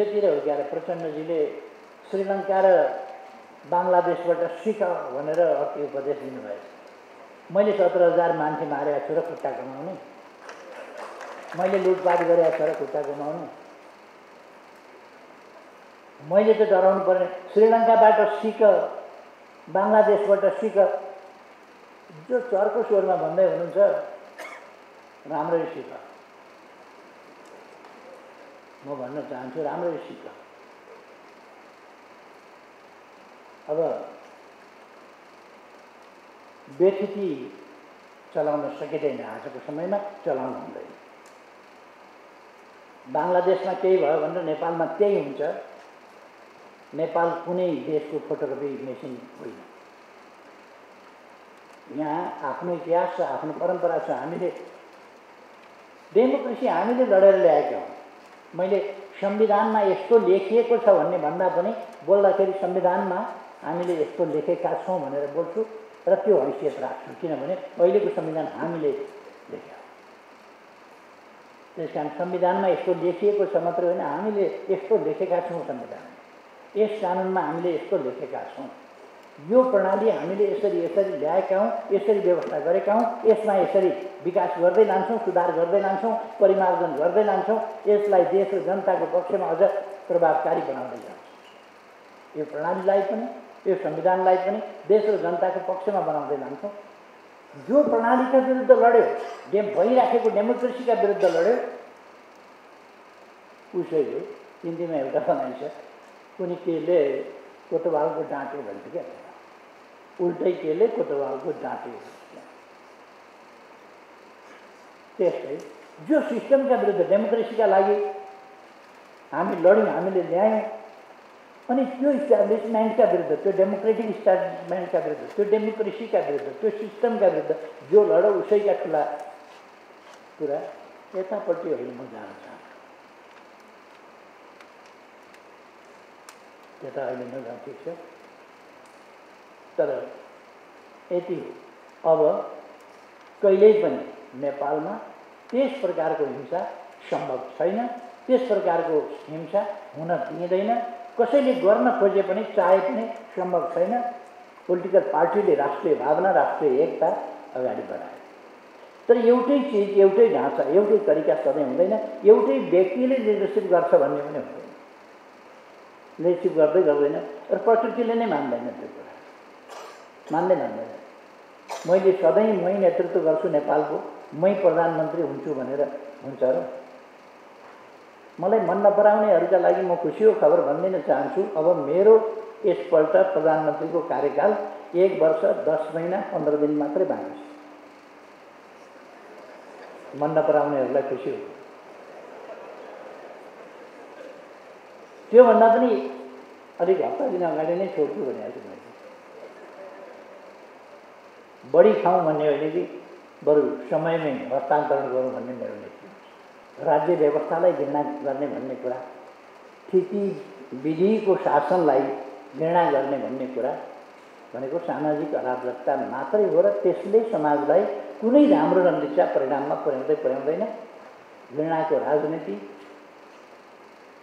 हिजोतिर हो क्या प्रचण्डजीले श्रीलङ्का र बङ्गलादेशबाट सिक भनेर अति उपदेश दिनुभयो। मैले सत्र हजार मान्छे मारेको छु र खुट्टा कमाउने मैले लुटपाट गरेको छु र खुट्टा कमाउने मैले त डराउनु पर्ने। श्रीलङ्काबाट सिक बङ्गलादेशबाट सिक जो चर्को स्वरमा भन्दै हुनुहुन्छ राम्ररी सिक म भन्न चाहन्छु राम्ररी सिक अब बेथिति चलाउन सकिँदैन आजको समयमा चलाउनु हुँदैन बङ्गलादेशमा केही भयो भने नेपालमा त्यही हुन्छ नेपाल कुनै देशको फोटोकपी मेसिन होइन यहाँ आफ्नो इतिहास छ आफ्नो परम्परा छ हामीले डेमोक्रेसी हामीले लडेर ल्याएका हौँ मैले संविधानमा यस्तो लेखिएको छ भन्ने भन्दा पनि बोल्दाखेरि संविधानमा हामीले यस्तो लेखेका छौँ भनेर बोल्छु र त्यो हैसियत राख्छु। किनभने अहिलेको संविधान हामीले लेख्यौँ त्यस कारण संविधानमा यस्तो लेखिएको छ मात्रै होइन हामीले यस्तो लेखेका छौँ संविधानमा यस कानुनमा हामीले यस्तो लेखेका छौँ। यो प्रणाली हामीले यसरी यसरी ल्याएका हौँ यसरी व्यवस्था गरेका हौँ यसमा यसरी विकास गर्दै लान्छौँ सुधार गर्दै लान्छौँ परिमार्जन गर्दै लान्छौँ यसलाई देश र जनताको पक्षमा अझ प्रभावकारी बनाउँदै जान्छौँ। यो प्रणालीलाई पनि यो संविधानलाई पनि देश र जनताको पक्षमा बनाउँदै लान्छौँ। जो प्रणालीका विरुद्ध लड्यो डे भइराखेको डेमोक्रेसीका विरुद्ध लड्यो उसैले हिन्दीमा एउटा भनाइ छ कुनै केले कोतवालको डाँट्यो भन्छ क्या? उल्टै केले कोतवालको डाँट्यो त्यस्तै जो सिस्टमका विरुद्ध डेमोक्रेसीका लागि हामी लड्यौँ हामीले ल्यायौँ अनि त्यो इस्टाब्लिसमेन्टका विरुद्ध त्यो डेमोक्रेटिक इस्टाब्लिसमेन्टका विरुद्ध त्यो डेमोक्रेसीका विरुद्ध त्यो सिस्टमका विरुद्ध जो लड उसैका ठुला कुरा यतापट्टि होइन म जान चाहन्छु। त्यता अहिले नजाउँ ठिक छ। तर यति हो। अब कहिल्यै पनि नेपालमा त्यस प्रकारको हिंसा सम्भव छैन त्यस प्रकारको हिंसा हुन दिँदैन कसैले गर्न खोजे पनि चाहे पनि सम्भव छैन। पोलिटिकल पार्टीले राष्ट्रिय भावना राष्ट्रिय एकता अगाडि बढायो। तर एउटै चिज एउटै ढाँचा एउटै तरिका सधैँ हुँदैन एउटै व्यक्तिले लिडरसिप गर्छ भन्ने पनि हुँदैन। लिडरसिप गर्दै गर्दैन। र प्रकृतिले नै मान्दैन त्यो कुरा। मान्दै मान्दैन मैले सधैँ मै नेतृत्व गर्छु नेपालको मै प्रधानमन्त्री हुन्छु भनेर हुन्छ र? मलाई मन नपराउनेहरूका लागि म खुसी हो खबर भनिदिन चाहन्छु। अब मेरो यसपल्ट प्रधानमन्त्रीको कार्यकाल एक वर्ष दस महिना पन्ध्र दिन मात्रै बाँकी छ। मन नपराउनेहरूलाई खुसी हो। त्योभन्दा पनि अलिक हप्ता दिन अगाडि नै छोड्छु भनेको मैले। बढी खाउँ भन्ने होइन कि बरु समयमै हस्तान्तरण गरौँ भन्ने मेरो नीति राज्य व्यवस्थालाई घृणा गर्ने भन्ने कुरा स्थिति विधिको शासनलाई घृणा गर्ने भन्ने कुरा भनेको सामाजिक अराजकता मात्रै हो र त्यसले समाजलाई कुनै राम्रो र परिणाममा पुर्याउँदै पुर्याउँदैन। घृणाको राजनीति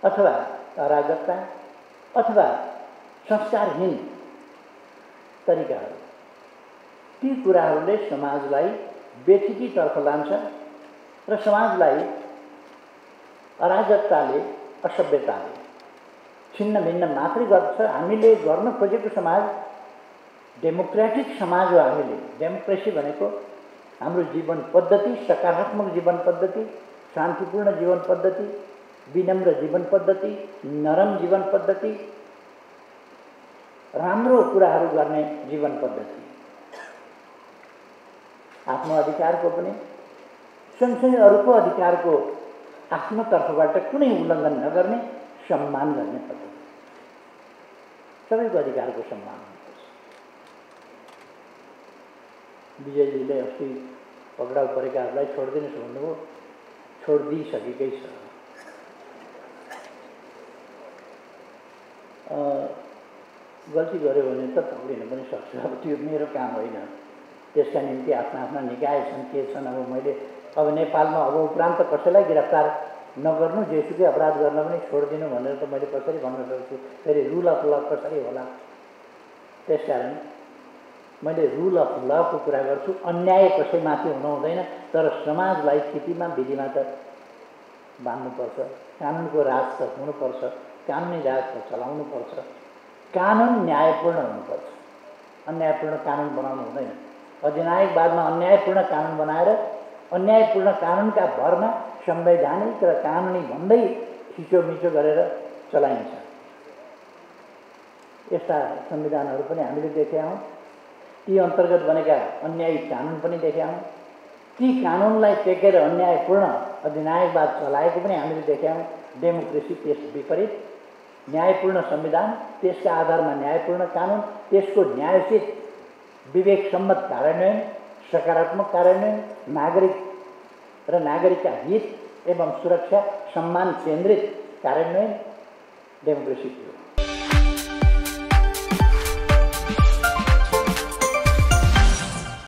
अथवा अराजकता अथवा संस्कारहीन तरिकाहरू। ती कुराहरूले समाजलाई बेठिकीतर्फ लान्छ र समाजलाई अराजकताले असभ्यताले छिन्न भिन्न मात्रै गर्छ हामीले गर्न खोजेको समाज डेमोक्रेटिक समाज हो हामीले। डेमोक्रेसी भनेको हाम्रो जीवन पद्धति सकारात्मक जीवन पद्धति शान्तिपूर्ण जीवन पद्धति विनम्र जीवन पद्धति नरम जीवन पद्धति राम्रो कुराहरू गर्ने जीवन पद्धति। आफ्नो अधिकारको पनि सँगसँगै अरूको अधिकारको आफ्नो तर्फबाट कुनै उल्लङ्घन नगर्ने सम्मान गर्ने पद्धति। सबैको अधिकारको सम्मान हुनुपर्छ। विजयजीले अस्ति पक्राउ परेकाहरूलाई छोडिदिनुहोस् भन्नुभयो छोडिदिइसकेकै छ। गल्ती गऱ्यो भने त पक्रिन पनि सक्छु। अब त्यो मेरो काम होइन। त्यसका निम्ति आफ्ना आफ्ना निकाय छन् के छन् अब मैले अब नेपालमा अब उपरान्त कसैलाई गिरफ्तार नगर्नु जेसुकै अपराध गर्न पनि छोडिदिनु भनेर त मैले कसरी भन्न सक्छु? फेरि रुल अफ ल कसरी होला? त्यसकारण मैले रुल अफ लको कुरा गर्छु। अन्याय कसैमाथि हुनु हुँदैन तर समाजलाई स्थितिमा विधिमा त बाँध्नुपर्छ। कानुनको राज त हुनुपर्छ कानुनी राज त चलाउनुपर्छ। कानुन न्यायपूर्ण हुनुपर्छ। अन्यायपूर्ण कानुन बनाउनु हुँदैन। अधिनायकवादमा अन्यायपूर्ण कानुन बनाएर अन्यायपूर्ण कानुनका भरमा संवैधानिक र कानुनी भन्दै थिचोमिचो गरेर चलाइन्छ। यस्ता संविधानहरू पनि हामीले देखेका हौँ ती अन्तर्गत बनेका अन्यायी कानुन पनि देखेका हौँ ती कानुनलाई टेकेर अन्यायपूर्ण अधिनायकवाद चलाएको पनि हामीले देखेका हौँ डेमोक्रेसी त्यस विपरीत। न्यायपूर्ण संविधान त्यसका आधारमा न्यायपूर्ण कानुन त्यसको न्यायोचित विवेकसम्मत कार्यान्वयन सकारात्मक कार्यान्वयन नागरिक र नागरिकका हित एवं सुरक्षा सम्मान केन्द्रित कार्यान्वयन डेमोक्रेसी थियो